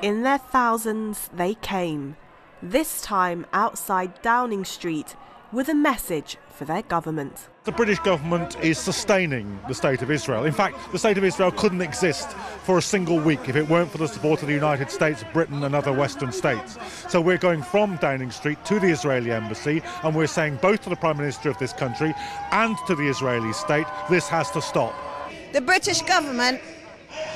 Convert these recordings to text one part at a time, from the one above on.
In their thousands, they came, this time outside Downing Street, with a message for their government. The British government is sustaining the State of Israel. In fact, the State of Israel couldn't exist for a single week if it weren't for the support of the United States, Britain, and other Western states. So we're going from Downing Street to the Israeli embassy, and we're saying both to the Prime Minister of this country and to the Israeli state this has to stop. The British government,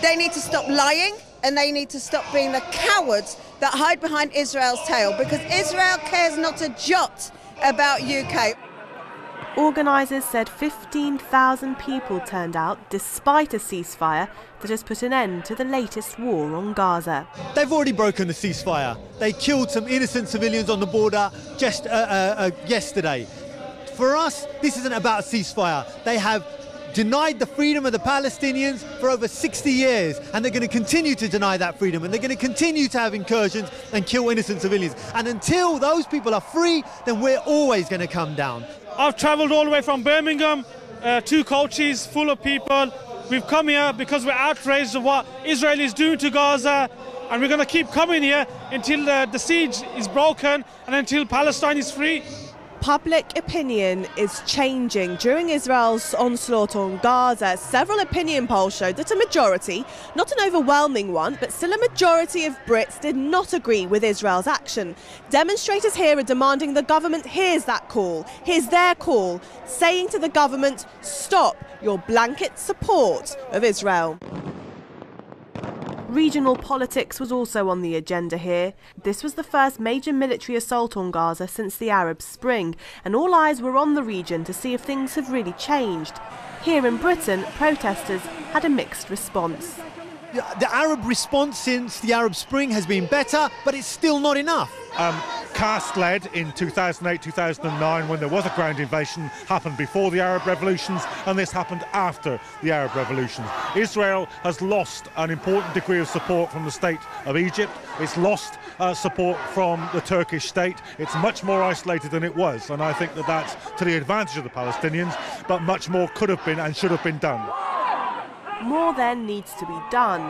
they need to stop lying and they need to stop being the cowards that hide behind Israel's tail because Israel cares not a jot about UK. Organisers said 15,000 people turned out despite a ceasefire that has put an end to the latest war on Gaza. They've already broken the ceasefire. They killed some innocent civilians on the border just uh, uh, uh, yesterday. For us, this isn't about a ceasefire. They have denied the freedom of the Palestinians for over 60 years, and they're going to continue to deny that freedom, and they're going to continue to have incursions and kill innocent civilians. And until those people are free, then we're always going to come down. I've travelled all the way from Birmingham, uh, two coaches full of people. We've come here because we're outraged of what Israel is doing to Gaza, and we're going to keep coming here until the, the siege is broken and until Palestine is free public opinion is changing. During Israel's onslaught on Gaza, several opinion polls showed that a majority, not an overwhelming one, but still a majority of Brits did not agree with Israel's action. Demonstrators here are demanding the government hears that call, hears their call, saying to the government, stop your blanket support of Israel. Regional politics was also on the agenda here. This was the first major military assault on Gaza since the Arab Spring, and all eyes were on the region to see if things have really changed. Here in Britain, protesters had a mixed response. The Arab response since the Arab Spring has been better, but it's still not enough. Um, Cast Lead in 2008 2009 when there was a ground invasion happened before the Arab revolutions, and this happened after the Arab revolutions. Israel has lost an important degree of support from the state of Egypt. It's lost uh, support from the Turkish state. It's much more isolated than it was, and I think that that's to the advantage of the Palestinians, but much more could have been and should have been done. More then needs to be done.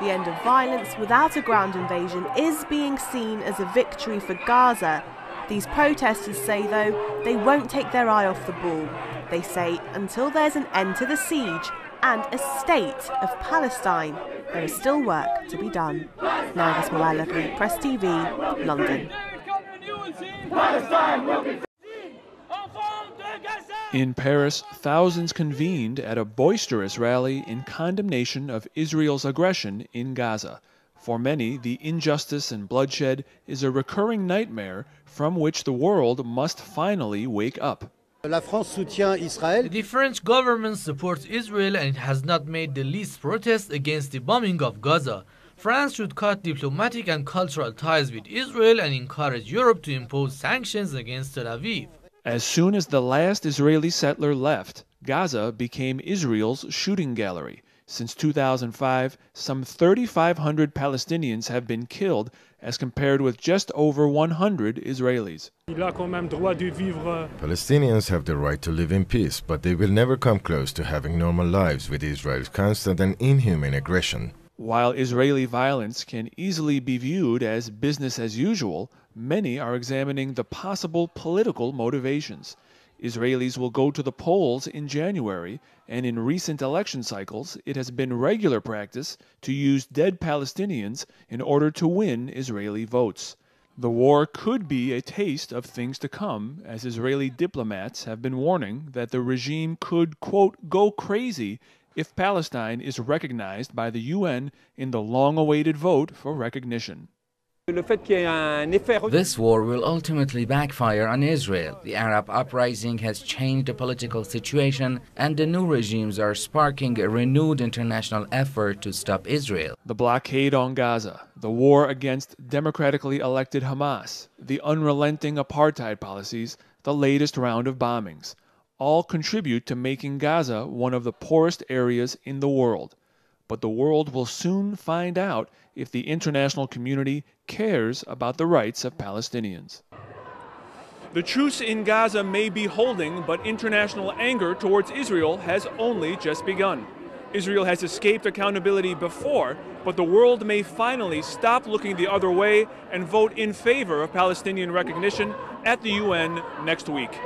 The end of violence without a ground invasion is being seen as a victory for Gaza. These protesters say, though, they won't take their eye off the ball. They say until there's an end to the siege and a state of Palestine, there is still work to be done. Nargis Moallakhi, Press TV, London. In Paris, thousands convened at a boisterous rally in condemnation of Israel's aggression in Gaza. For many, the injustice and bloodshed is a recurring nightmare from which the world must finally wake up. The French government supports Israel and it has not made the least protest against the bombing of Gaza. France should cut diplomatic and cultural ties with Israel and encourage Europe to impose sanctions against Tel Aviv. As soon as the last Israeli settler left, Gaza became Israel's shooting gallery. Since 2005, some 3,500 Palestinians have been killed as compared with just over 100 Israelis. Palestinians have the right to live in peace, but they will never come close to having normal lives with Israel's constant and inhuman aggression. While Israeli violence can easily be viewed as business as usual, many are examining the possible political motivations. Israelis will go to the polls in January, and in recent election cycles, it has been regular practice to use dead Palestinians in order to win Israeli votes. The war could be a taste of things to come, as Israeli diplomats have been warning that the regime could, quote, go crazy if Palestine is recognized by the UN in the long awaited vote for recognition. This war will ultimately backfire on Israel. The Arab uprising has changed the political situation, and the new regimes are sparking a renewed international effort to stop Israel. The blockade on Gaza, the war against democratically elected Hamas, the unrelenting apartheid policies, the latest round of bombings all contribute to making Gaza one of the poorest areas in the world. But the world will soon find out if the international community cares about the rights of Palestinians. The truce in Gaza may be holding, but international anger towards Israel has only just begun. Israel has escaped accountability before, but the world may finally stop looking the other way and vote in favor of Palestinian recognition at the UN next week.